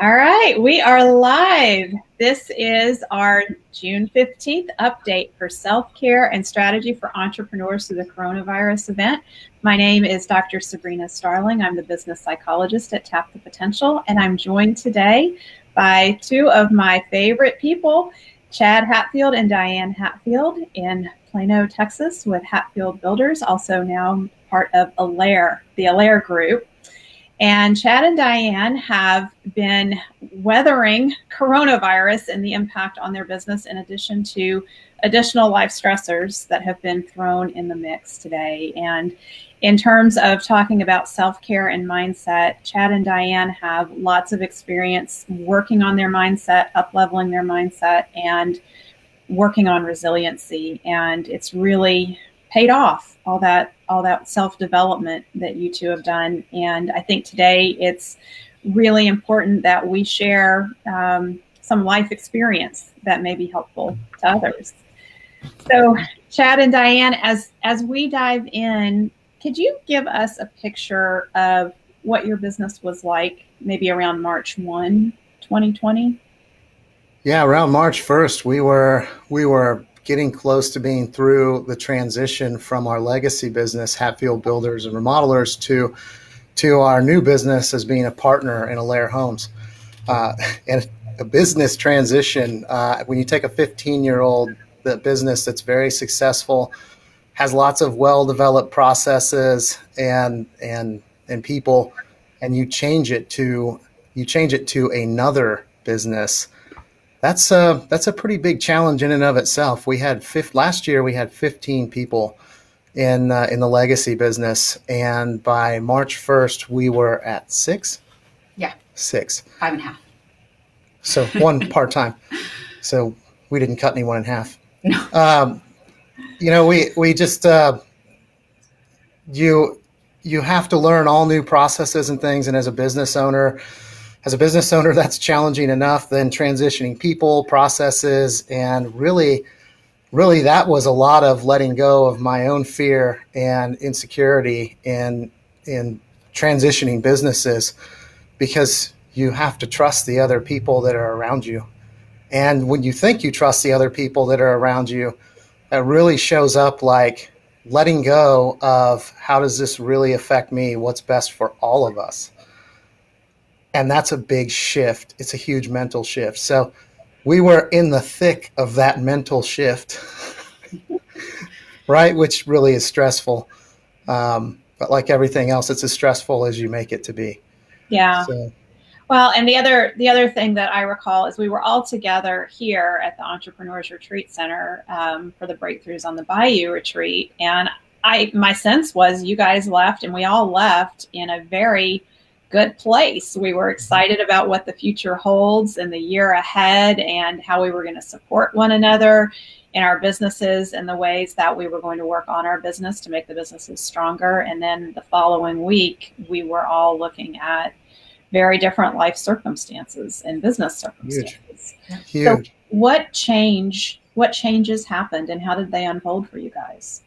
All right, we are live. This is our June 15th update for self care and strategy for entrepreneurs through the coronavirus event. My name is Dr. Sabrina Starling. I'm the business psychologist at Tap the Potential, and I'm joined today by two of my favorite people, Chad Hatfield and Diane Hatfield in Plano, Texas, with Hatfield Builders, also now part of Alair, the Alair Group. And Chad and Diane have been weathering coronavirus and the impact on their business, in addition to additional life stressors that have been thrown in the mix today. And in terms of talking about self care and mindset, Chad and Diane have lots of experience working on their mindset, up leveling their mindset, and working on resiliency. And it's really paid off all that all that self development that you two have done. And I think today it's really important that we share um, some life experience that may be helpful to others. So, Chad and Diane, as as we dive in, could you give us a picture of what your business was like, maybe around March one, 2020? Yeah, around March 1st, we were we were getting close to being through the transition from our legacy business, Hatfield Builders and Remodelers, to to our new business as being a partner in Alair Homes. Uh, and a business transition, uh, when you take a 15 year old business that's very successful, has lots of well developed processes and and and people, and you change it to you change it to another business that's a that's a pretty big challenge in and of itself. We had fifth, last year we had 15 people in uh, in the legacy business, and by March 1st we were at six. Yeah, six, five and a half. So one part time. So we didn't cut anyone in half. No. Um, you know, we we just uh, you you have to learn all new processes and things, and as a business owner as a business owner, that's challenging enough. Then transitioning people, processes, and really, really, that was a lot of letting go of my own fear and insecurity in in transitioning businesses, because you have to trust the other people that are around you. And when you think you trust the other people that are around you, that really shows up like letting go of how does this really affect me? What's best for all of us? And that's a big shift. It's a huge mental shift. So we were in the thick of that mental shift, right? Which really is stressful. Um, but like everything else, it's as stressful as you make it to be. Yeah. So. Well, and the other the other thing that I recall is we were all together here at the Entrepreneurs Retreat Center um, for the Breakthroughs on the Bayou retreat, and I my sense was you guys left, and we all left in a very good place. We were excited about what the future holds and the year ahead and how we were going to support one another in our businesses and the ways that we were going to work on our business to make the businesses stronger. And then the following week, we were all looking at very different life circumstances and business circumstances. Huge. Huge. So what change, what changes happened and how did they unfold for you guys?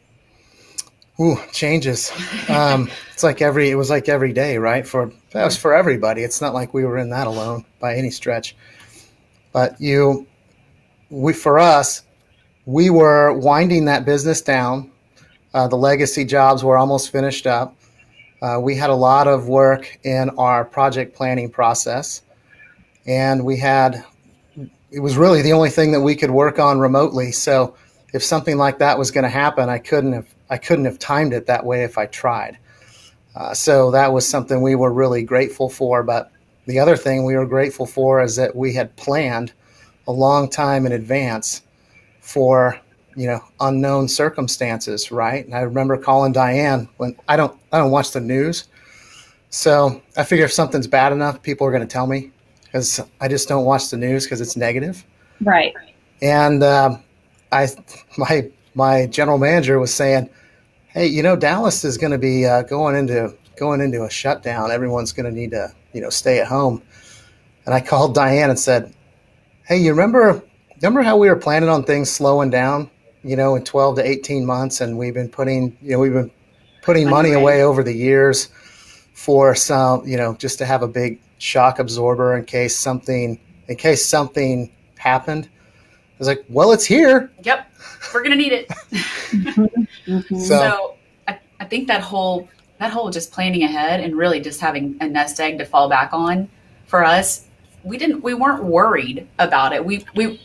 Ooh, changes. Um, it's like every it was like every day, right? For that was for everybody. It's not like we were in that alone by any stretch. But you, we for us, we were winding that business down. Uh, the legacy jobs were almost finished up. Uh, we had a lot of work in our project planning process, and we had it was really the only thing that we could work on remotely. So if something like that was going to happen, I couldn't have I couldn't have timed it that way if I tried. Uh, so that was something we were really grateful for. But the other thing we were grateful for is that we had planned a long time in advance for you know unknown circumstances, right? And I remember calling Diane when I don't I don't watch the news, so I figure if something's bad enough, people are going to tell me because I just don't watch the news because it's negative. Right. And um, I my my general manager was saying hey, you know, Dallas is going to be uh, going into going into a shutdown. Everyone's going to need to, you know, stay at home. And I called Diane and said, hey, you remember remember how we were planning on things slowing down, you know, in 12 to 18 months, and we've been putting, you know, we've been putting money away over the years for some, you know, just to have a big shock absorber in case something in case something happened. I was like, well, it's here. Yep, we're gonna need it. mm-hmm. So, so I, I think that whole that whole just planning ahead and really just having a nest egg to fall back on for us, we didn't we weren't worried about it. We we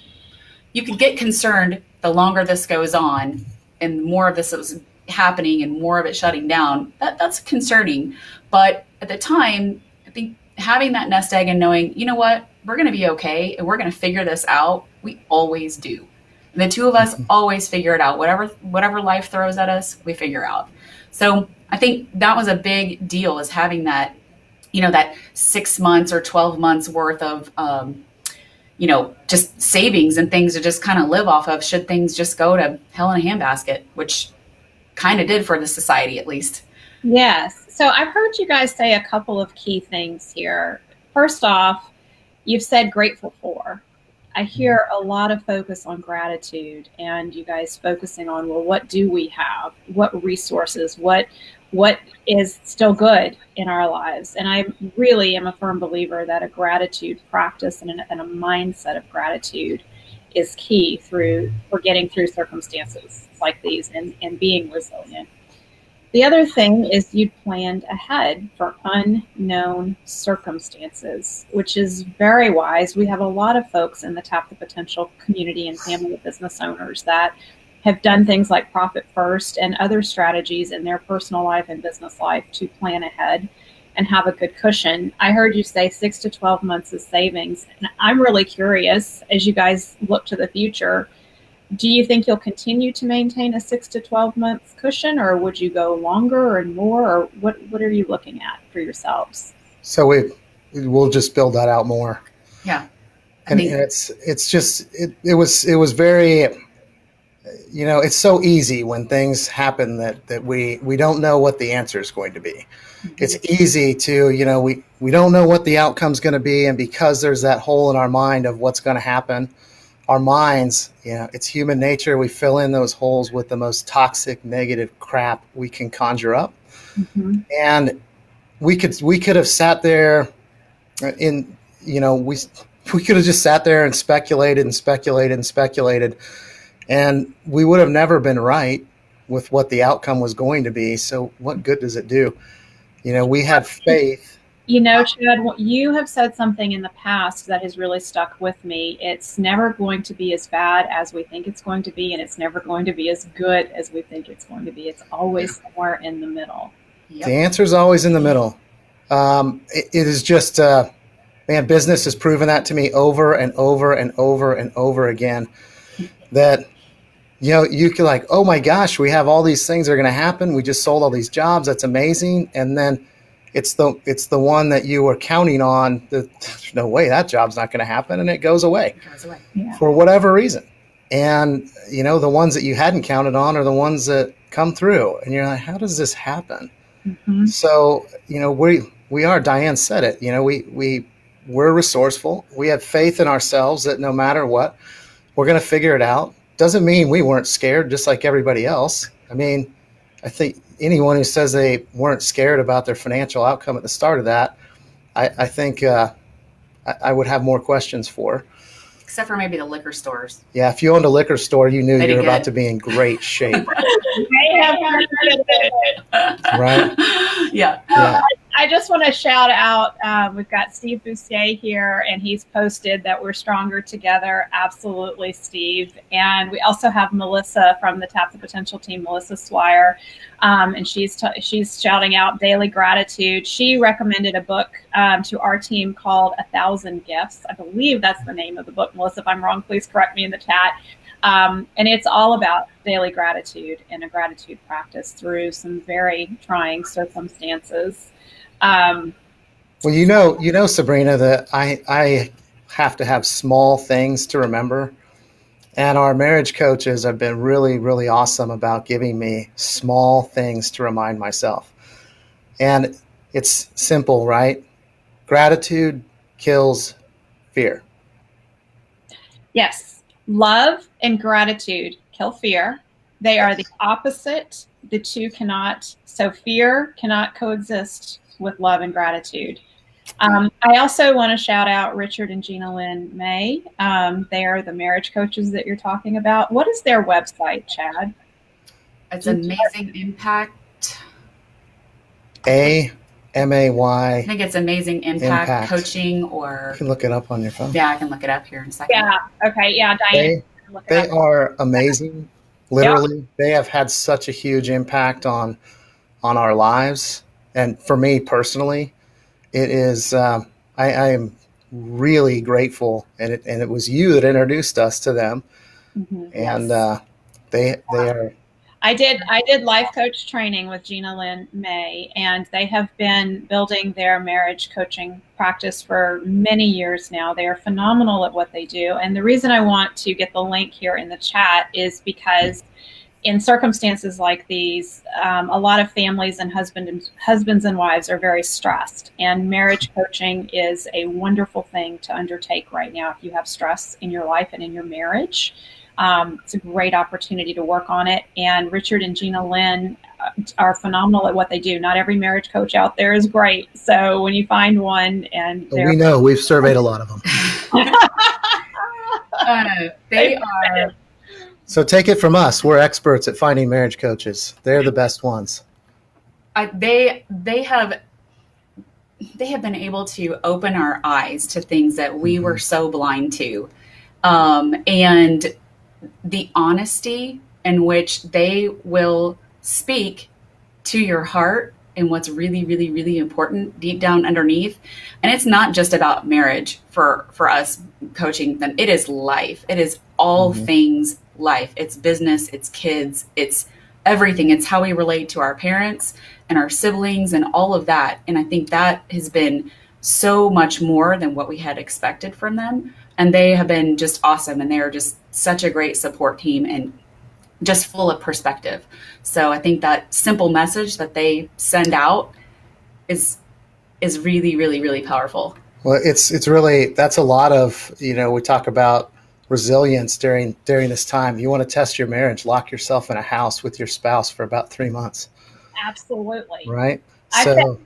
you could get concerned the longer this goes on and more of this was happening and more of it shutting down. That that's concerning. But at the time, I think having that nest egg and knowing, you know what, we're going to be okay and we're going to figure this out. We always do. And the two of us mm-hmm. always figure it out. Whatever whatever life throws at us, we figure out. So I think that was a big deal is having that, you know, that six months or 12 months worth of, um, you know, just savings and things to just kind of live off of should things just go to hell in a handbasket, which kind of did for the society at least. Yes. So I've heard you guys say a couple of key things here. First off, you've said grateful for. I hear a lot of focus on gratitude and you guys focusing on well what do we have? What resources? What what is still good in our lives? And I really am a firm believer that a gratitude practice and, and a mindset of gratitude is key through for getting through circumstances like these and, and being resilient. The other thing is you planned ahead for unknown circumstances, which is very wise. We have a lot of folks in the Tap the Potential community and family of business owners that have done things like profit first and other strategies in their personal life and business life to plan ahead and have a good cushion. I heard you say six to 12 months of savings. And I'm really curious as you guys look to the future do you think you'll continue to maintain a six to 12 month cushion or would you go longer and more or what, what are you looking at for yourselves? So we, we'll just build that out more. Yeah. I and, mean, and it's, it's just, it, it was, it was very, you know, it's so easy when things happen that, that we, we don't know what the answer is going to be. Mm-hmm. It's easy to, you know, we, we don't know what the outcome is going to be. And because there's that hole in our mind of what's going to happen, our minds, you know, it's human nature. We fill in those holes with the most toxic, negative crap we can conjure up. Mm-hmm. And we could we could have sat there in you know we we could have just sat there and speculated and speculated and speculated and we would have never been right with what the outcome was going to be so what good does it do you know we had faith you know, Chad, you have said something in the past that has really stuck with me. It's never going to be as bad as we think it's going to be, and it's never going to be as good as we think it's going to be. It's always somewhere in the middle. Yep. The answer is always in the middle. Um, it, it is just, uh, man, business has proven that to me over and over and over and over again. That you know, you can like, oh my gosh, we have all these things that are going to happen. We just sold all these jobs. That's amazing. And then it's the it's the one that you were counting on. That there's no way that job's not going to happen, and it goes away, it goes away. Yeah. for whatever reason. And you know the ones that you hadn't counted on are the ones that come through, and you're like, how does this happen? Mm-hmm. So you know we we are. Diane said it. You know we we we're resourceful. We have faith in ourselves that no matter what, we're going to figure it out. Doesn't mean we weren't scared, just like everybody else. I mean, I think anyone who says they weren't scared about their financial outcome at the start of that, I, I think uh, I, I, would have more questions for. Except for maybe the liquor stores. Yeah, if you owned a liquor store, you knew you were about to be in great shape. right? Yeah. yeah. I just want to shout out. Um, we've got Steve Boussier here, and he's posted that we're stronger together. Absolutely, Steve. And we also have Melissa from the Tap the Potential team, Melissa Swire, um, and she's she's shouting out daily gratitude. She recommended a book um, to our team called A Thousand Gifts. I believe that's the name of the book. Melissa, if I'm wrong, please correct me in the chat. Um, and it's all about daily gratitude and a gratitude practice through some very trying circumstances. Um, well, you know, you know, Sabrina, that I I have to have small things to remember, and our marriage coaches have been really, really awesome about giving me small things to remind myself. And it's simple, right? Gratitude kills fear. Yes, love and gratitude kill fear. They are the opposite. The two cannot. So fear cannot coexist with love and gratitude. Um, I also want to shout out Richard and Gina Lynn May. Um, they are the marriage coaches that you're talking about. What is their website, Chad? It's Amazing Impact. A M A Y. I think it's Amazing Impact, Impact, Coaching, or you can look it up on your phone. Yeah, I can look it up here in a second. Yeah. Okay. Yeah, Diane. They, they are amazing. Literally, they have had such a huge impact on on our lives, and for me personally, it is. Um, I, I, am really grateful, and it and it was you that introduced us to them, mm-hmm. and yes. uh, they they are I did I did life coach training with Gina Lynn May, and they have been building their marriage coaching practice for many years now. They are phenomenal at what they do, and the reason I want to get the link here in the chat is because in circumstances like these, um, a lot of families and husband and husbands and wives are very stressed, and marriage coaching is a wonderful thing to undertake right now if you have stress in your life and in your marriage. Um, it's a great opportunity to work on it. And Richard and Gina Lynn uh, are phenomenal at what they do. Not every marriage coach out there is great. So when you find one, and we know we've surveyed a lot of them. uh, they are. So take it from us. We're experts at finding marriage coaches. They're the best ones. I, they they have they have been able to open our eyes to things that we mm-hmm. were so blind to, um, and the honesty in which they will speak to your heart and what's really really really important deep down underneath and it's not just about marriage for for us coaching them it is life it is all mm-hmm. things life. It's business it's kids it's everything. It's how we relate to our parents and our siblings and all of that. And i think that has been so much more than what we had expected from them. And they have been just awesome and they're just such a great support team and just full of perspective. So i think that simple message that they send out is is really really really powerful. Well it's it's really that's a lot of you know we talk about resilience during during this time you want to test your marriage lock yourself in a house with your spouse for about three months absolutely right so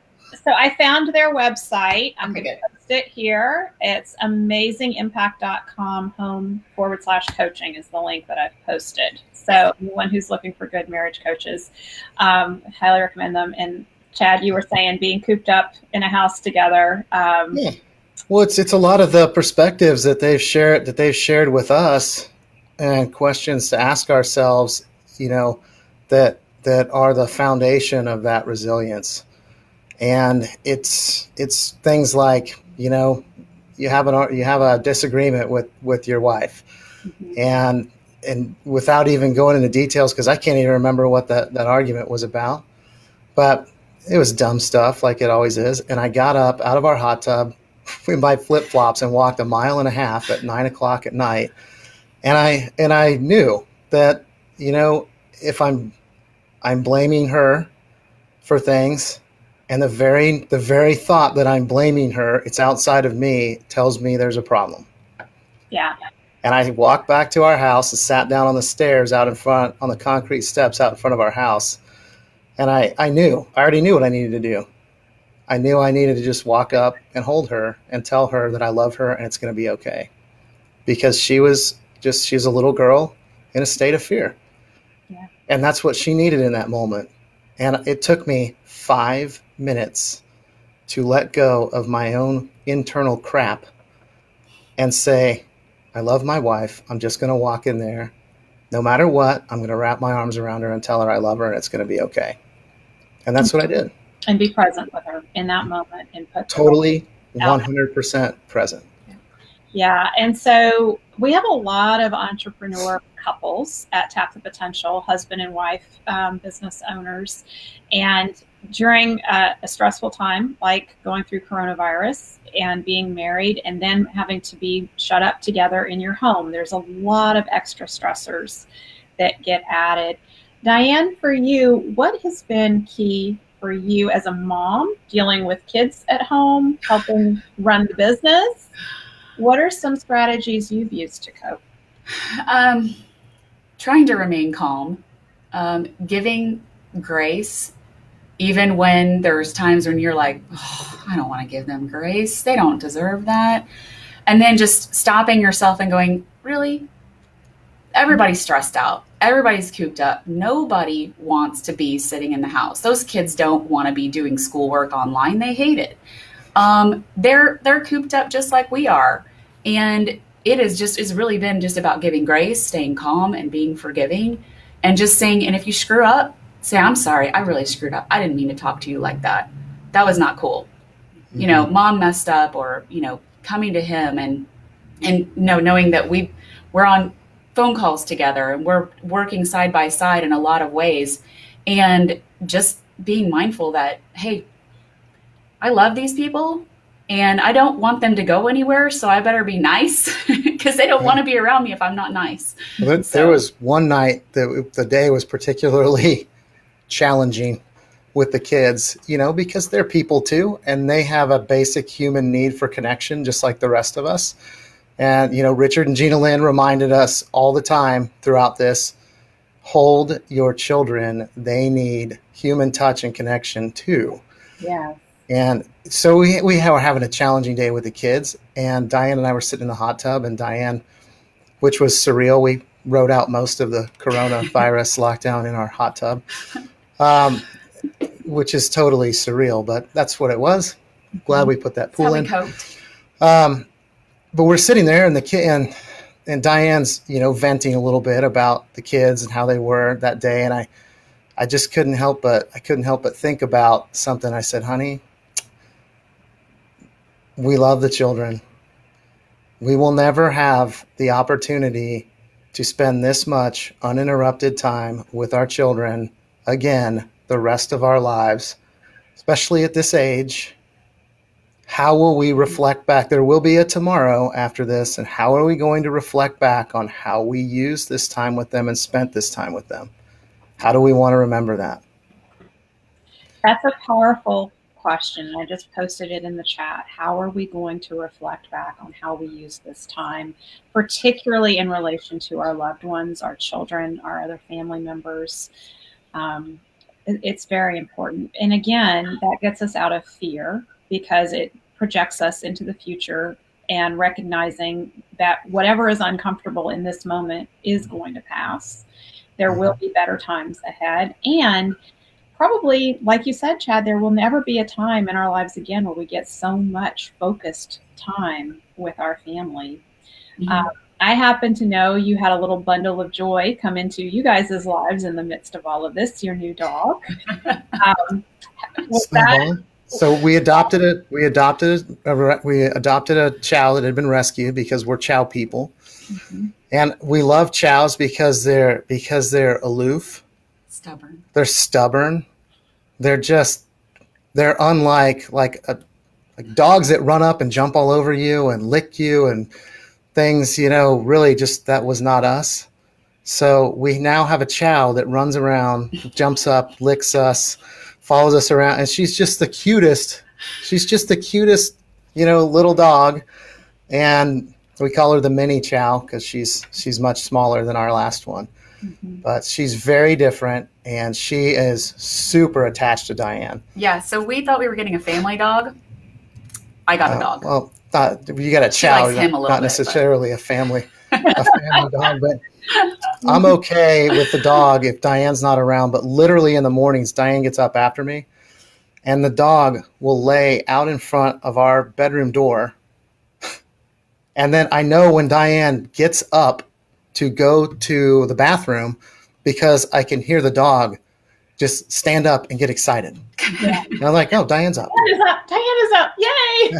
so I found their website. I'm okay, going to post it here. It's amazingimpact.com home forward slash coaching is the link that I've posted. So anyone who's looking for good marriage coaches, um, highly recommend them. And Chad, you were saying being cooped up in a house together. Um, yeah. Well, it's it's a lot of the perspectives that they've shared that they've shared with us, and questions to ask ourselves. You know, that that are the foundation of that resilience and it's it's things like you know you have an you have a disagreement with with your wife mm-hmm. and and without even going into details because I can't even remember what that that argument was about but it was dumb stuff like it always is and I got up out of our hot tub in my flip flops and walked a mile and a half at nine o'clock at night and I and I knew that you know if I'm I'm blaming her for things and the very the very thought that I'm blaming her, it's outside of me, tells me there's a problem. Yeah. And I walked back to our house and sat down on the stairs out in front on the concrete steps out in front of our house. And I, I knew, I already knew what I needed to do. I knew I needed to just walk up and hold her and tell her that I love her and it's going to be okay. Because she was just, she's a little girl in a state of fear. Yeah. And that's what she needed in that moment. And it took me five minutes to let go of my own internal crap and say, I love my wife. I'm just going to walk in there. No matter what, I'm going to wrap my arms around her and tell her I love her and it's going to be okay. And that's what I did. And be present with her in that moment and put totally 100% present. Yeah. And so we have a lot of entrepreneur couples at Tap the Potential, husband and wife um, business owners. And during a, a, stressful time like going through coronavirus and being married and then having to be shut up together in your home, there's a lot of extra stressors that get added. Diane, for you, what has been key for you as a mom dealing with kids at home, helping run the business? What are some strategies you've used to cope? Um, trying to remain calm, um, giving grace even when there's times when you're like, oh, I don't want to give them grace. They don't deserve that. And then just stopping yourself and going, really? Everybody's stressed out. Everybody's cooped up. Nobody wants to be sitting in the house. Those kids don't want to be doing schoolwork online. They hate it. Um, they're they're cooped up just like we are, and it is just it's really been just about giving grace, staying calm, and being forgiving, and just saying. And if you screw up, say, I'm sorry, I really screwed up. I didn't mean to talk to you like that. That was not cool. Mm-hmm. You know, mm-hmm. mom messed up or, you know, coming to him and, and you know, knowing that we we're on phone calls together and we're working side by side in a lot of ways and just being mindful that, hey, I love these people and I don't want them to go anywhere, so I better be nice because they don't want to be around me if I'm not nice. Well, so. There was one night that the day was particularly challenging with the kids, you know, because they're people too, and they have a basic human need for connection, just like the rest of us. And, you know, Richard and Gina Lynn reminded us all the time throughout this hold your children. They need human touch and connection too. Yeah. And so we, we were having a challenging day with the kids, and Diane and I were sitting in the hot tub, and Diane, which was surreal, we wrote out most of the coronavirus lockdown in our hot tub um, which is totally surreal, but that's what it was. Glad we put that pool in. Um, but we're sitting there, and the kid and and Diane's you know venting a little bit about the kids and how they were that day, and I I just couldn't help but I couldn't help but think about something. I said, "Honey, we love the children. We will never have the opportunity to spend this much uninterrupted time with our children again the rest of our lives, especially at this age. How will we reflect back? There will be a tomorrow after this, and how are we going to reflect back on how we used this time with them and spent this time with them? How do we want to remember that? That's a powerful question. I just posted it in the chat. How are we going to reflect back on how we use this time, particularly in relation to our loved ones, our children, our other family members? um, it's very important. And again, that gets us out of fear because it projects us into the future and recognizing that whatever is uncomfortable in this moment is going to pass. There will be better times ahead. And probably, like you said, Chad, there will never be a time in our lives again where we get so much focused time with our family. Mm-hmm. Um, I happen to know you had a little bundle of joy come into you guys' lives in the midst of all of this, your new dog. um, that, so we adopted it. We adopted a, we adopted a chow that had been rescued because we're chow people, mm-hmm. and we love chows because they're because they're aloof, stubborn. They're stubborn. They're just they're unlike like a, like dogs that run up and jump all over you and lick you and things, you know, really just that was not us. So we now have a chow that runs around, jumps up, licks us, follows us around, and she's just the cutest. She's just the cutest, you know, little dog. And we call her the mini chow because she's she's much smaller than our last one. Mm-hmm. But she's very different and she is super attached to Diane. Yeah, so we thought we were getting a family dog. I got uh, a dog. Well, not you got a chow, not, not necessarily bit, a family, a family dog, but I'm okay with the dog if Diane's not around. But literally in the mornings, Diane gets up after me, and the dog will lay out in front of our bedroom door. And then I know when Diane gets up to go to the bathroom because I can hear the dog just stand up and get excited. Yeah. And I'm like, oh, Diane's up. Diane is up. Diane is up. Yay. Yeah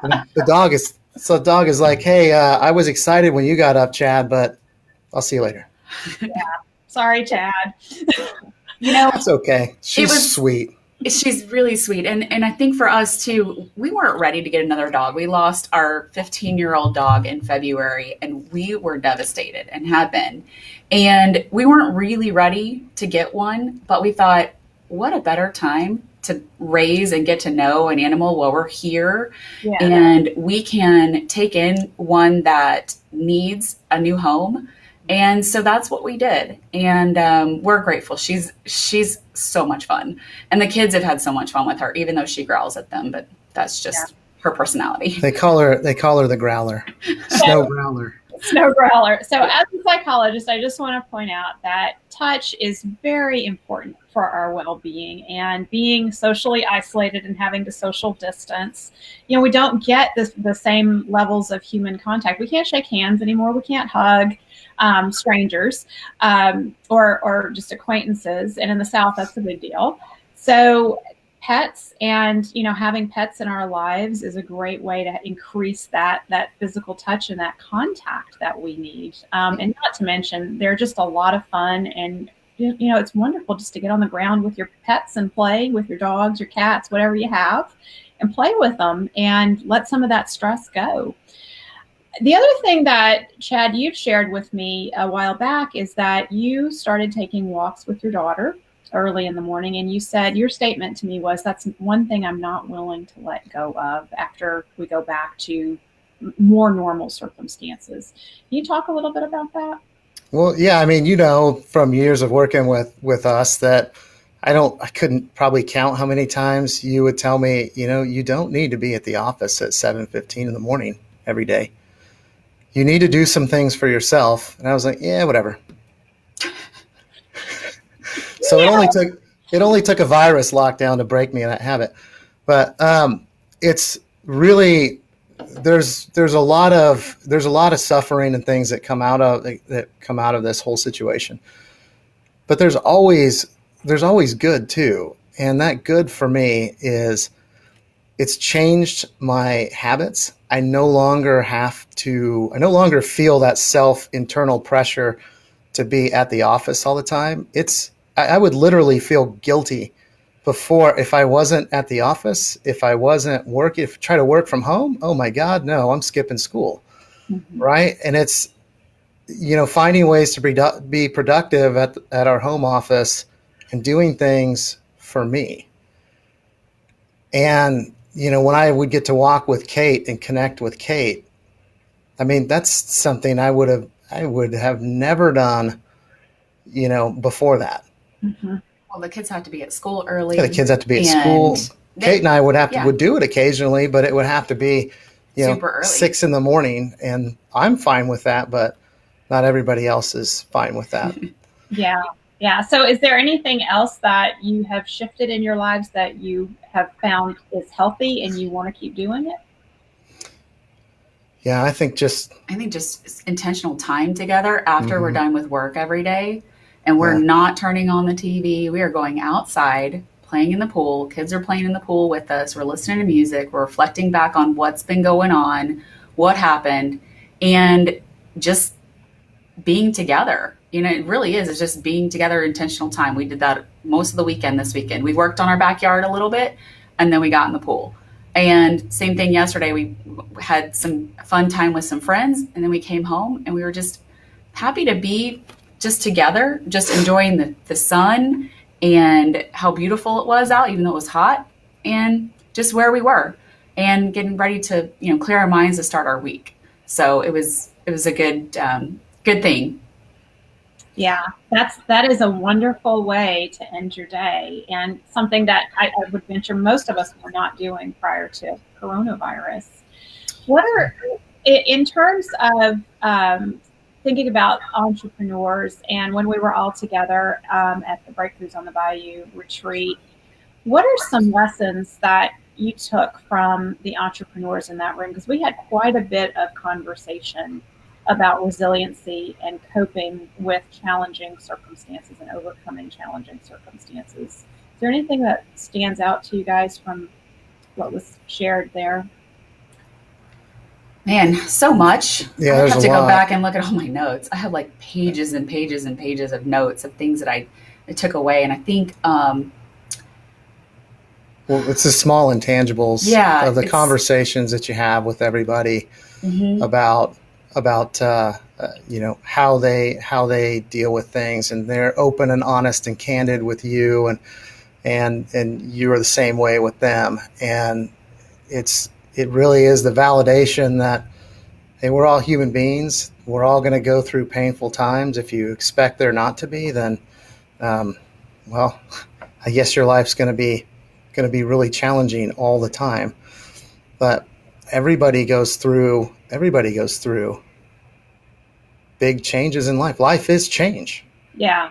the dog is so the dog is like, hey, uh, I was excited when you got up, Chad, but I'll see you later. Yeah. Sorry, Chad. you know, it's okay. She's was, sweet. She's really sweet, and and I think for us too, we weren't ready to get another dog. We lost our 15 year old dog in February, and we were devastated and had been, and we weren't really ready to get one. But we thought, what a better time to raise and get to know an animal while we're here. Yeah. And we can take in one that needs a new home, And so that's what we did, and um, we're grateful. She's she's so much fun, and the kids have had so much fun with her, even though she growls at them. But that's just yeah. her personality. They call her they call her the growler, snow growler. Snow growler. So, as a psychologist, I just want to point out that touch is very important for our well being and being socially isolated and having to social distance. You know, we don't get this, the same levels of human contact. We can't shake hands anymore. We can't hug um, strangers um, or, or just acquaintances. And in the South, that's a big deal. So, pets and you know having pets in our lives is a great way to increase that that physical touch and that contact that we need um, and not to mention they're just a lot of fun and you know it's wonderful just to get on the ground with your pets and play with your dogs your cats whatever you have and play with them and let some of that stress go the other thing that chad you've shared with me a while back is that you started taking walks with your daughter early in the morning. And you said your statement to me was that's one thing I'm not willing to let go of after we go back to more normal circumstances. Can you talk a little bit about that? Well, yeah, I mean, you know, from years of working with with us that I don't I couldn't probably count how many times you would tell me, you know, you don't need to be at the office at 7:15 in the morning every day. You need to do some things for yourself. And I was like, yeah, whatever. So yeah. it only took it only took a virus lockdown to break me in that habit. But um, it's really there's there's a lot of there's a lot of suffering and things that come out of that come out of this whole situation. But there's always there's always good too. And that good for me is it's changed my habits. I no longer have to I no longer feel that self internal pressure to be at the office all the time. It's I, I would literally feel guilty before if I wasn't at the office, if I wasn't working, if I try to work from home, oh my God, no, I'm skipping school. Mm-hmm. Right. And it's, you know, finding ways to be, be productive at, at our home office and doing things for me. And, you know, when I would get to walk with Kate and connect with Kate, I mean, that's something I would have, I would have never done, you know, before that. Mm-hmm. Well, the kids have to be at school early. Yeah, the kids have to be at school. They, Kate and I would have to yeah. would do it occasionally, but it would have to be, you Super know, early. six in the morning, and I'm fine with that, but not everybody else is fine with that. yeah, yeah. So, is there anything else that you have shifted in your lives that you have found is healthy and you want to keep doing it? Yeah, I think just I think just intentional time together after mm-hmm. we're done with work every day and we're yeah. not turning on the TV. We are going outside, playing in the pool. Kids are playing in the pool with us. We're listening to music. We're reflecting back on what's been going on, what happened, and just being together. You know, it really is. It's just being together, intentional time. We did that most of the weekend this weekend. We worked on our backyard a little bit, and then we got in the pool. And same thing yesterday. We had some fun time with some friends, and then we came home and we were just happy to be just together, just enjoying the, the sun and how beautiful it was out, even though it was hot, and just where we were and getting ready to, you know, clear our minds to start our week. So it was it was a good um, good thing. Yeah, that's that is a wonderful way to end your day, and something that I, I would venture most of us were not doing prior to coronavirus. What are in terms of um, thinking about entrepreneurs and when we were all together um, at the Breakthroughs on the Bayou retreat, what are some lessons that you took from the entrepreneurs in that room? Because we had quite a bit of conversation about resiliency and coping with challenging circumstances and overcoming challenging circumstances. Is there anything that stands out to you guys from what was shared there? Man, so much. Yeah, I have to go lot. back and look at all my notes. I have like pages and pages and pages of notes of things that I, I took away, and I think. Um, well, it's the small intangibles yeah, of the conversations that you have with everybody mm-hmm. about about uh, uh, you know how they how they deal with things, and they're open and honest and candid with you, and and and you are the same way with them, and it's it really is the validation that hey, we're all human beings. We're all going to go through painful times. If you expect there not to be, then, um, well, I guess your life's going to be going to be really challenging all the time. But everybody goes through. Everybody goes through big changes in life. Life is change. Yeah,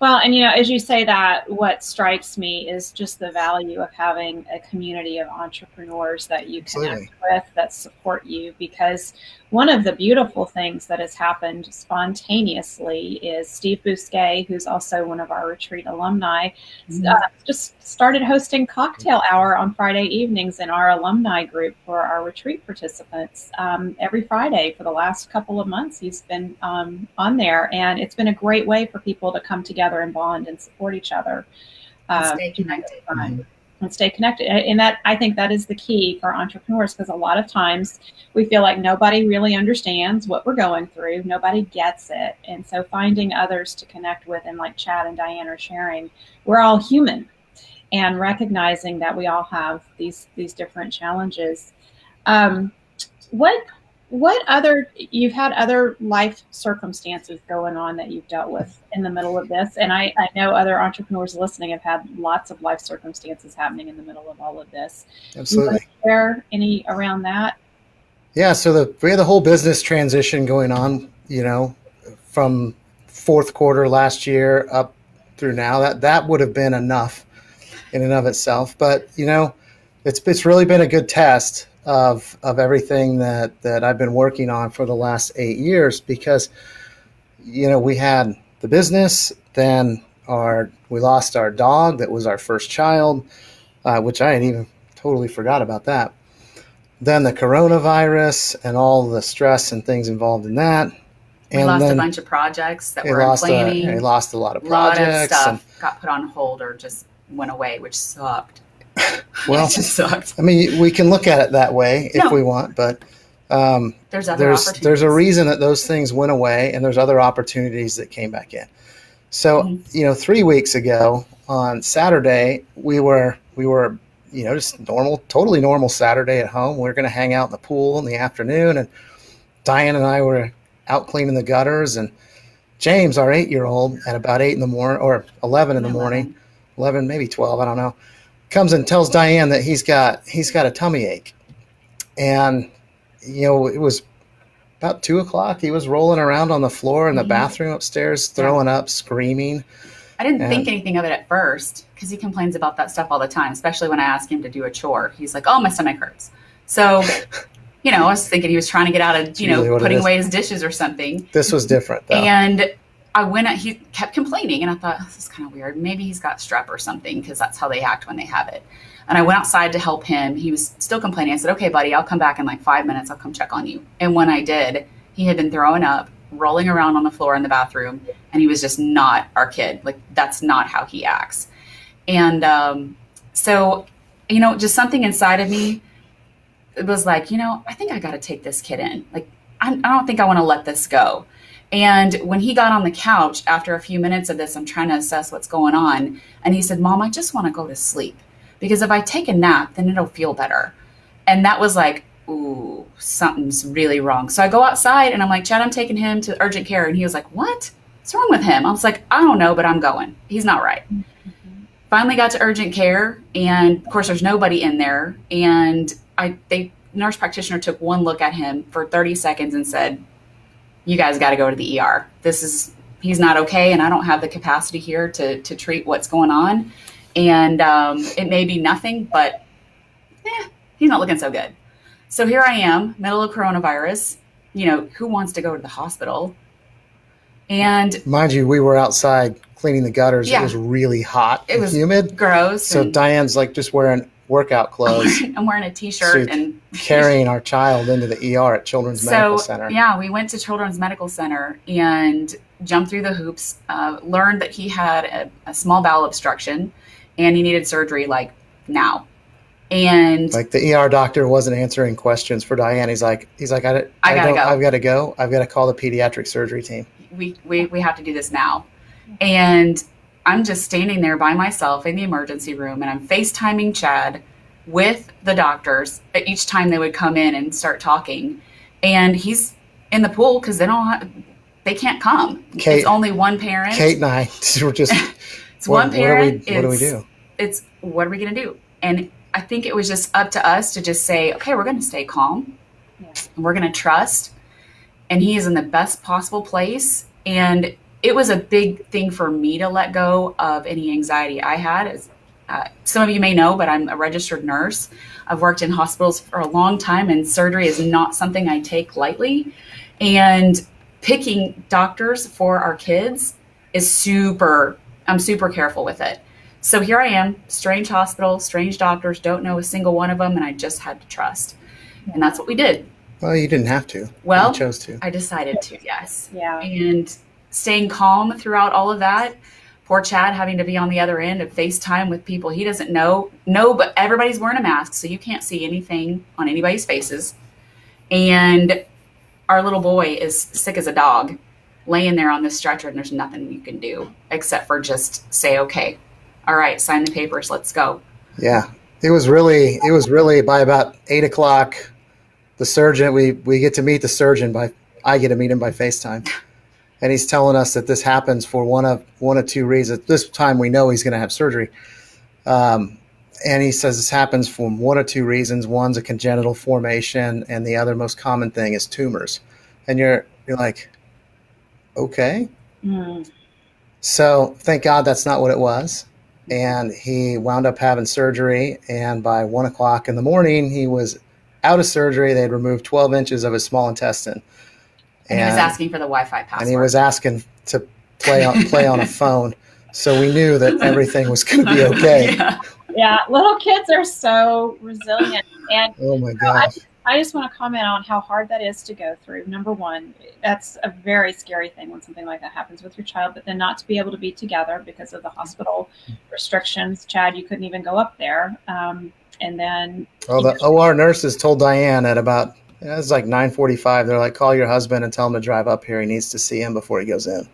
well, and you know, as you say that, what strikes me is just the value of having a community of entrepreneurs that you connect Absolutely. with that support you. Because one of the beautiful things that has happened spontaneously is Steve Bousquet, who's also one of our retreat alumni, mm-hmm. uh, just started hosting cocktail hour on Friday evenings in our alumni group for our retreat participants. Um, every Friday for the last couple of months, he's been um, on there, and it's been a great way for people to come together and bond and support each other. Um, stay connected. Mm-hmm and stay connected. And that I think that is the key for entrepreneurs because a lot of times we feel like nobody really understands what we're going through, nobody gets it. And so finding others to connect with, and like Chad and Diane are sharing, we're all human, and recognizing that we all have these these different challenges. Um, what what other you've had other life circumstances going on that you've dealt with in the middle of this? And I, I know other entrepreneurs listening have had lots of life circumstances happening in the middle of all of this. Absolutely. There any around that? Yeah so the we had the whole business transition going on you know from fourth quarter last year up through now. That that would have been enough in and of itself. But you know it's it's really been a good test of of everything that that I've been working on for the last eight years because you know we had the business then our we lost our dog that was our first child uh, which I had even totally forgot about that then the coronavirus and all the stress and things involved in that we and lost a bunch of projects that were lost planning. A, we lost a lot of projects. A lot of stuff and, got put on hold or just went away, which sucked. well, just sucked. I mean, we can look at it that way if no. we want, but um, there's there's there's a reason that those things went away, and there's other opportunities that came back in. So mm-hmm. you know, three weeks ago on Saturday, we were we were you know just normal, totally normal Saturday at home. We are going to hang out in the pool in the afternoon, and Diane and I were out cleaning the gutters, and James, our eight year old, at about eight in the morning or eleven in the morning, eleven maybe twelve, I don't know comes and tells Diane that he's got he's got a tummy ache, and you know it was about two o'clock. He was rolling around on the floor in the mm-hmm. bathroom upstairs, throwing up, screaming. I didn't and, think anything of it at first because he complains about that stuff all the time, especially when I ask him to do a chore. He's like, "Oh, my stomach hurts." So, you know, I was thinking he was trying to get out of you know putting away his dishes or something. This was different, though. and I went, he kept complaining, and I thought, oh, this is kind of weird. Maybe he's got strep or something because that's how they act when they have it. And I went outside to help him. He was still complaining. I said, okay, buddy, I'll come back in like five minutes. I'll come check on you. And when I did, he had been throwing up, rolling around on the floor in the bathroom, and he was just not our kid. Like, that's not how he acts. And um, so, you know, just something inside of me it was like, you know, I think I got to take this kid in. Like, I, I don't think I want to let this go. And when he got on the couch after a few minutes of this, I'm trying to assess what's going on. And he said, Mom, I just want to go to sleep because if I take a nap, then it'll feel better. And that was like, ooh, something's really wrong. So I go outside and I'm like, Chad, I'm taking him to urgent care. And he was like, What? What's wrong with him? I was like, I don't know, but I'm going. He's not right. Mm-hmm. Finally got to urgent care. And of course, there's nobody in there. And I, they, nurse practitioner took one look at him for 30 seconds and said, you guys got to go to the ER. This is he's not okay, and I don't have the capacity here to to treat what's going on. And um, it may be nothing, but eh, he's not looking so good. So here I am, middle of coronavirus. You know, who wants to go to the hospital? And mind you, we were outside cleaning the gutters. Yeah, it was really hot. It was humid, gross. So Diane's like just wearing workout clothes. I'm wearing a t-shirt and carrying our child into the ER at Children's so, Medical Center. Yeah, we went to Children's Medical Center and jumped through the hoops. Uh, learned that he had a, a, small bowel obstruction and he needed surgery like now. And like the ER doctor wasn't answering questions for Diane. He's like, he's like, I, I, I gotta go. I've got to go. I've got to call the pediatric surgery team. We, we, we have to do this now. And I'm just standing there by myself in the emergency room and I'm FaceTiming Chad with the doctors each time they would come in and start talking. and he's in the pool because they don't have, they can't come. Kate, it's only one parent. Kate and I were just. it's what, one parent. What do we, what do, we do? It's what are we going to do? And I think it was just up to us to just say, okay, we're going to stay calm. Yeah. We're going to trust. And he is in the best possible place. And it was a big thing for me to let go of any anxiety I had. As uh, some of you may know, but I'm a registered nurse. I've worked in hospitals for a long time, and surgery is not something I take lightly. And picking doctors for our kids is super, I'm super careful with it. So here I am, strange hospital, strange doctors, don't know a single one of them, and I just had to trust. And that's what we did. Well, you didn't have to. Well, you chose to. I decided to, yes. Yeah. And staying calm throughout all of that. Poor Chad having to be on the other end of FaceTime with people he doesn't know. No, but everybody's wearing a mask, so you can't see anything on anybody's faces. And our little boy is sick as a dog, laying there on this stretcher, and there's nothing you can do except for just say, okay, all right, sign the papers, let's go. Yeah. It was really, it was really by about eight o'clock. The surgeon, we, we get to meet the surgeon by, I get to meet him by FaceTime. And he's telling us that this happens for one of one of two reasons. This time we know he's going to have surgery, um, and he says this happens for one of two reasons. One's a congenital formation, and the other most common thing is tumors. And you're you're like, okay. Mm. So thank God that's not what it was. And he wound up having surgery, and by one o'clock in the morning, he was out of surgery. They had removed 12 inches of his small intestine and, and he was asking for the Wi-Fi password. And he was asking to play on play on a phone. So we knew that everything was going to be okay. yeah. yeah. little kids are so resilient. And oh my gosh. I, I just want to comment on how hard that is to go through. Number one, that's a very scary thing when something like that happens with your child, but then not to be able to be together because of the hospital restrictions. Chad, you couldn't even go up there. Um, and then. Well, the OR nurses told Diane at about yeah, it's like 9:45. They're like, "Call your husband and tell him to drive up here. He needs to see him before he goes in."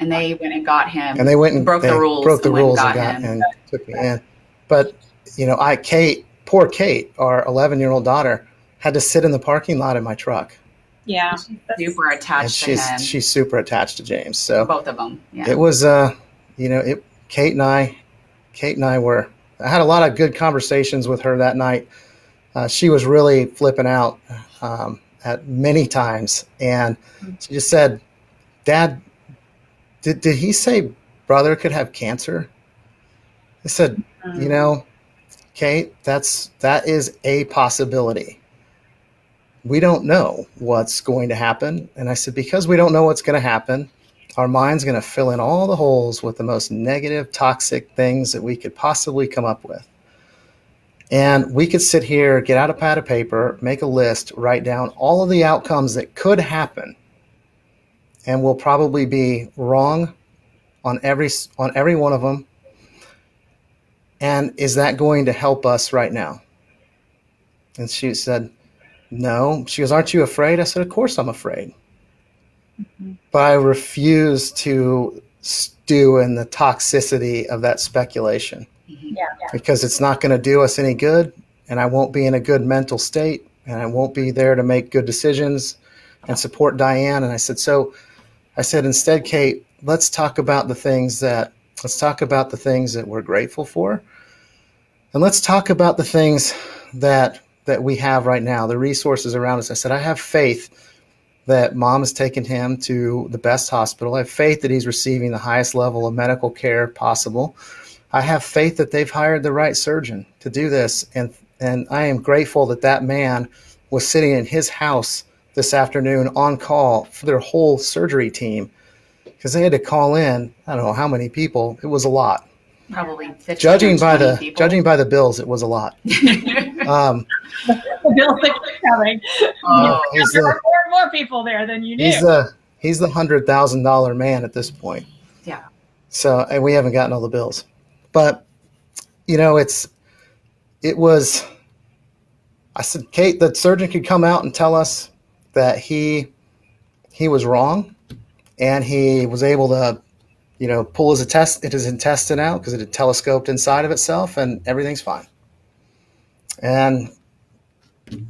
And they went and got him. And they went and broke the rules. Broke the rules and, got, and, got, and took me in. But you know, I Kate, poor Kate, our 11 year old daughter, had to sit in the parking lot in my truck. Yeah, super attached she's, to him. She's super attached to James. So both of them. Yeah. It was, uh, you know, it. Kate and I, Kate and I were. I had a lot of good conversations with her that night uh, she was really flipping out um, at many times, and she just said, "Dad, did did he say brother could have cancer?" I said, "You mm. know, Kate, that's that is a possibility." We don't know what's going to happen. And I said, because we don't know what's going to happen, our mind's going to fill in all the holes with the most negative, toxic things that we could possibly come up with. And we could sit here, get out a pad of paper, make a list, write down all of the outcomes that could happen. And we'll probably be wrong on every on every one of them. And is that going to help us right now? And she said, No. She goes, Aren't you afraid? I said, Of course I'm afraid. Mm-hmm. But I refuse to stew in the toxicity of that speculation. Mm-hmm. Yeah. Because it's not going to do us any good, and I won't be in a good mental state, and I won't be there to make good decisions and support Diane. And I said, so I said, instead, Kate, let's talk about the things that let's talk about the things that we're grateful for, and let's talk about the things that that we have right now, the resources around us. I said, I have faith that mom has taken him to the best hospital. I have faith that he's receiving the highest level of medical care possible. I have faith that they've hired the right surgeon to do this, and and I am grateful that that man was sitting in his house this afternoon on call for their whole surgery team because they had to call in. I don't know how many people. It was a lot. Probably judging by the people. judging by the bills, it was a lot. um, the bills that keep coming. Oh, there the, more and more people there than you knew. He's the he's the hundred thousand dollar man at this point. Yeah. So and we haven't gotten all the bills. But you know, it's it was. I said, Kate, the surgeon could come out and tell us that he he was wrong, and he was able to, you know, pull his test his intestine out because it had telescoped inside of itself, and everything's fine. And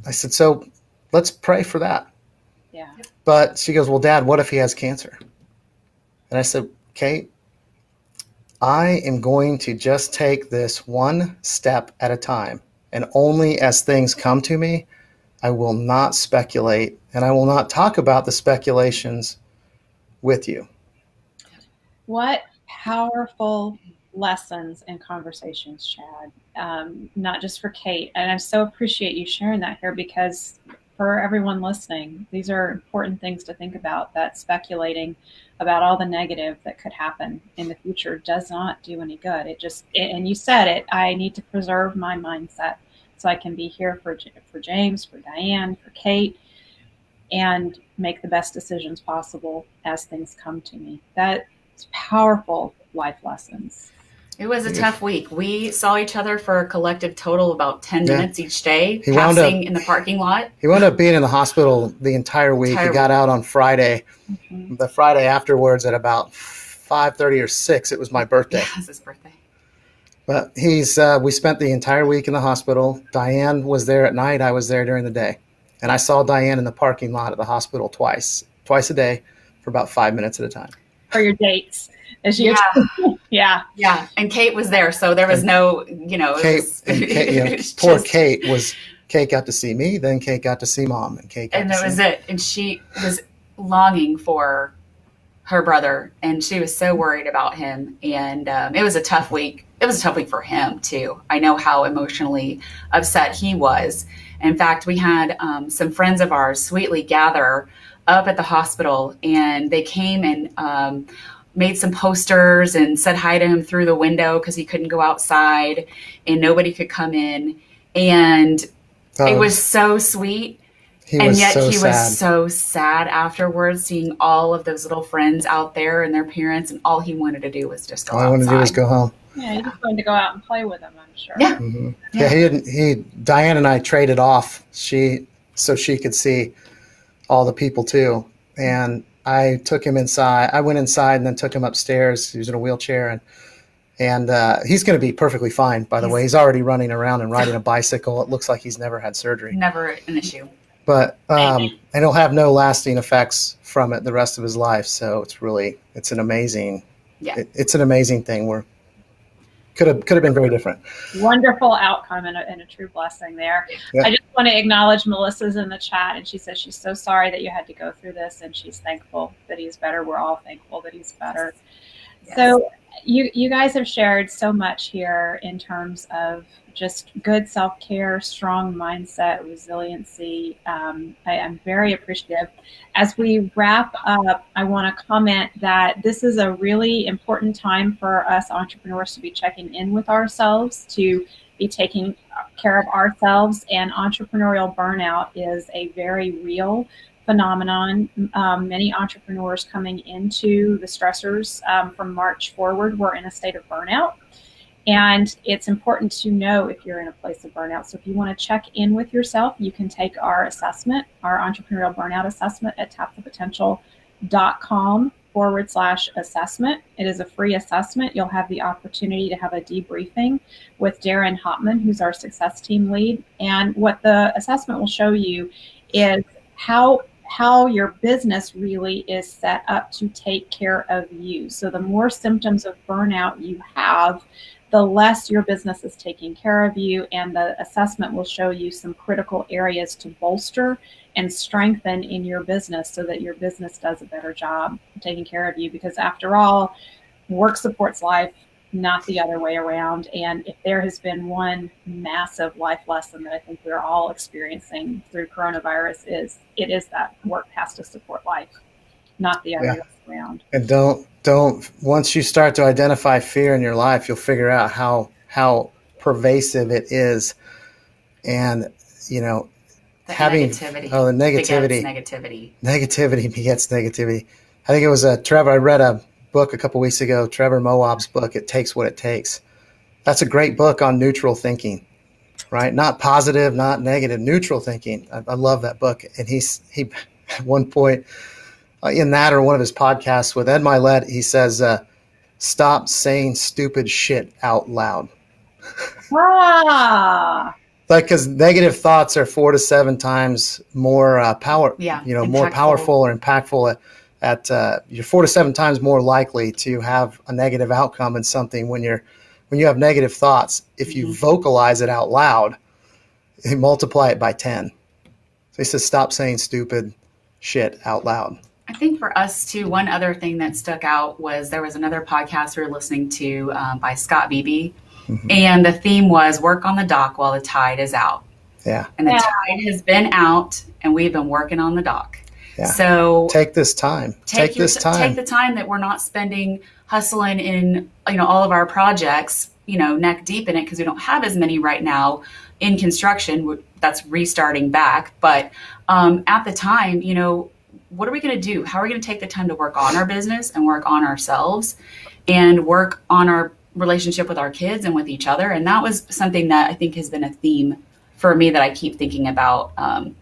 I said, so let's pray for that. Yeah. But she goes, Well, Dad, what if he has cancer? And I said, Kate, I am going to just take this one step at a time. And only as things come to me, I will not speculate and I will not talk about the speculations with you. What powerful lessons and conversations, Chad, um, not just for Kate. And I so appreciate you sharing that here because for everyone listening, these are important things to think about that speculating about all the negative that could happen in the future does not do any good. It just, and you said it, I need to preserve my mindset so I can be here for, for James, for Diane, for Kate, and make the best decisions possible as things come to me. That's powerful life lessons. It was a tough week. We saw each other for a collective total about 10 yeah. minutes each day, he passing up, in the parking lot. He wound up being in the hospital the entire week. Entire he got out on Friday. Mm-hmm. The Friday afterwards at about 5.30 or 6, it was my birthday. Yeah, it was his birthday. But he's, uh, we spent the entire week in the hospital. Diane was there at night. I was there during the day. And I saw Diane in the parking lot at the hospital twice, twice a day for about five minutes at a time. For your dates. As you yeah. yeah. Yeah. And Kate was there. So there was no, you know, Kate, was, Kate you know, poor just, Kate was, Kate got to see me, then Kate got to see mom, and Kate And that was me. it. And she was longing for her brother, and she was so worried about him. And um, it was a tough week. It was a tough week for him, too. I know how emotionally upset he was. In fact, we had um, some friends of ours sweetly gather up at the hospital, and they came and um, made some posters and said hi to him through the window because he couldn't go outside and nobody could come in. And oh, it was so sweet. and yet so he sad. was so sad afterwards, seeing all of those little friends out there and their parents, and all he wanted to do was just go. All I wanted to do was go home. Yeah, he just wanted to go out and play with them. I'm sure. Yeah, mm-hmm. yeah. yeah. He didn't. He Diane and I traded off. She so she could see all the people too, and I took him inside. I went inside and then took him upstairs. He was in a wheelchair and and uh, he's going to be perfectly fine. By the he's, way, he's already running around and riding a bicycle. It looks like he's never had surgery. Never an issue. But um, and he'll have no lasting effects from it the rest of his life. So it's really it's an amazing. Yeah. It, it's an amazing thing. We're could have could have been very different. Wonderful outcome and a, and a true blessing there. Yep. I just want to acknowledge Melissa's in the chat, and she says she's so sorry that you had to go through this, and she's thankful that he's better. We're all thankful that he's better. Yes. So you you guys have shared so much here in terms of just good self care, strong mindset, resiliency. Um, I, am very appreciative. As we wrap up, I want to comment that this is a really important time for us entrepreneurs to be checking in with ourselves, to be taking care of ourselves. And entrepreneurial burnout is a very real phenomenon. Um, many entrepreneurs coming into the stressors um, from March forward were in a state of burnout. And it's important to know if you're in a place of burnout. So if you want to check in with yourself, you can take our assessment, our entrepreneurial burnout assessment at tapthepotential.com forward slash assessment. It is a free assessment. You'll have the opportunity to have a debriefing with Darren Hopman, who's our success team lead. And what the assessment will show you is how how your business really is set up to take care of you. So the more symptoms of burnout you have, the less your business is taking care of you, and the assessment will show you some critical areas to bolster and strengthen in your business so that your business does a better job taking care of you. Because after all, work supports life, not the other way around. And if there has been one massive life lesson that I think we're all experiencing through coronavirus is it is that work has to support life, not the other yeah. way around. And don't don't once you start to identify fear in your life, you'll figure out how how pervasive it is, and you know the having negativity. oh the negativity negativity negativity begets negativity. I think it was a uh, Trevor. I read a book a couple weeks ago, Trevor Moawad's book. It takes what it takes. That's a great book on neutral thinking, right? Not positive, not negative, neutral thinking. I, I love that book. And he's he at one point uh, in that or one of his podcasts with Ed Mylett, he says, uh, "Stop saying stupid shit out loud." ah. like because negative thoughts are four to seven times more uh, power yeah, you know impactful. more powerful or impactful at, at uh, you're four to seven times more likely to have a negative outcome in something when you're when you have negative thoughts if you mm-hmm. vocalize it out loud you multiply it by 10 so he says stop saying stupid shit out loud I think for us too, one other thing that stuck out was there was another podcast we were listening to um, by Scott Beebe, mm-hmm. and the theme was "Work on the dock while the tide is out." Yeah, and the yeah. tide has been out, and we've been working on the dock. Yeah. So take this time. Take, take this time. Take the time that we're not spending hustling in you know all of our projects, you know, neck deep in it because we don't have as many right now in construction. That's restarting back, but um, at the time, you know what are we going to do? How are we going to take the time to work on our business and work on ourselves and work on our relationship with our kids and with each other? And that was something that I think has been a theme for me that I keep thinking about um,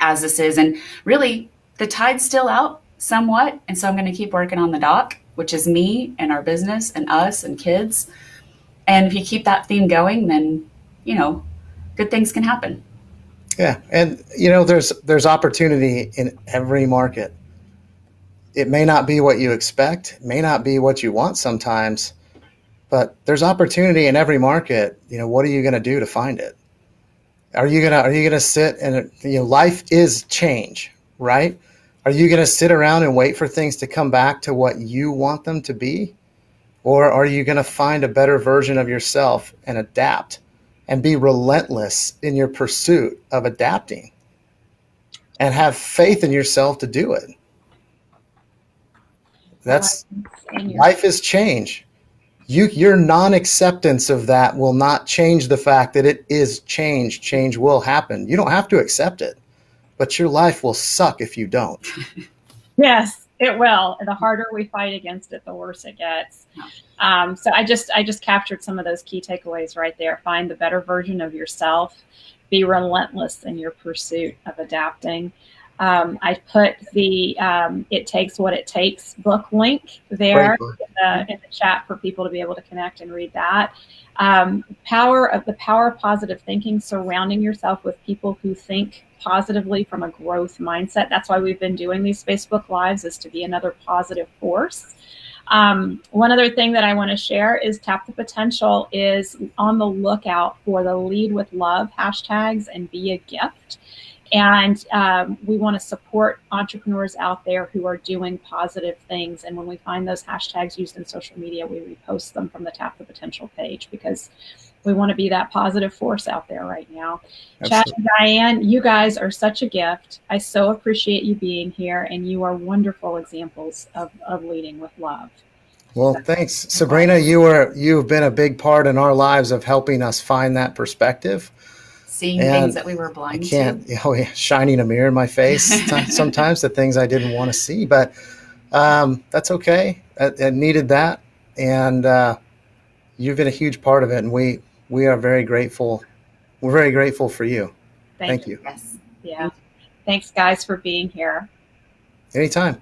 as this is. And really, the tide's still out somewhat. And so I'm going to keep working on the dock, which is me and our business and us and kids. And if you keep that theme going, then, you know, good things can happen. Yeah, and you know, there's there's opportunity in every market. It may not be what you expect, may not be what you want sometimes, but there's opportunity in every market. You know, what are you going to do to find it? Are you gonna Are you gonna sit and you know, life is change, right? Are you to sit around and wait for things to come back to what you want them to be? Or are you to find a better version of yourself and adapt? And be relentless in your pursuit of adapting and have faith in yourself to do it. That's life is change. You, your non-acceptance of that will not change the fact that it is change. Change will happen. You don't have to accept it, but your life will suck if you don't. yes. It will. The harder we fight against it, the worse it gets. Um, so I just I just captured some of those key takeaways right there. Find the better version of yourself. Be relentless in your pursuit of adapting. Um, I put the um, "It Takes What It Takes" book link there in the, in the, chat for people to be able to connect and read that. Um, power of the power of positive thinking, surrounding yourself with people who think positively from a growth mindset. That's why we've been doing these Facebook Lives is to be another positive force. Um, one other thing that I want to share is Tap the Potential is on the lookout for the Lead with Love hashtags and be a gift. And um, we want to support entrepreneurs out there who are doing positive things. And when we find those hashtags used in social media, we repost them from the Tap the Potential page because we want to be that positive force out there right now. Absolutely. Chad and Diane, you guys are such a gift. I so appreciate you being here, and you are wonderful examples of, of leading with love. Well, thanks, Sabrina. You are you've been a big part in our lives of helping us find that perspective. Seeing and things that we were blind I can't, to. You know, shining a mirror in my face sometimes the things I didn't want to see, but um, that's okay. I, I, needed that, and uh, you've been a huge part of it, and we we are very grateful. We're very grateful for you. Thank, Thank you. you. Yes. Yeah. Thanks, guys, for being here. Anytime.